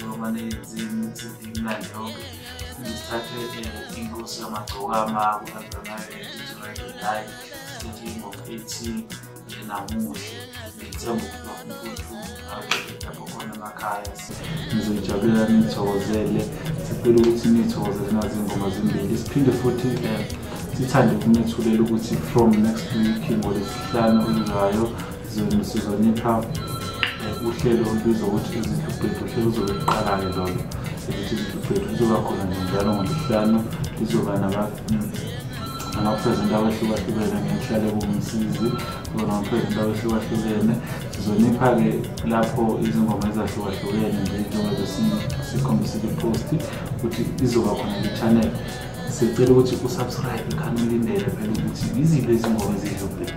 yobalezi imlando zithathwe eh, inkosi yamagcokama kuhamba ngayo ezizolangelayo zithathe ingoma ethi eh, namuhle ngithemba ukuba lapho khona emakhaya nizoyijabulela niyithokozele sicela ukuthi niyithokozele nazi ingoma zimbili siphinde futhi eh, sithande ukunethulela ukuthi from next week ngolesihlanu oluzayo sizonipha uhlelo olubizwa ukuthi izinhlubhedu uhlelo uzobe liqala-ke lona elithi izinhlubhedu lizoba khona njenjalo ngolihlanu lizoba nabaprezenti mm, abahlukahlukene ngenhlale kumsizi kuba namaprezenti abahlukahlukene sizonipha-ke lapho izingoma ezahlukahlukene nje njengoba sikhombisile iposti ukuthi izoba khona le-channel sicela ukuthi usubscribe khane ulindele phela ukuthi iziphi izingoma eziyihlubhedu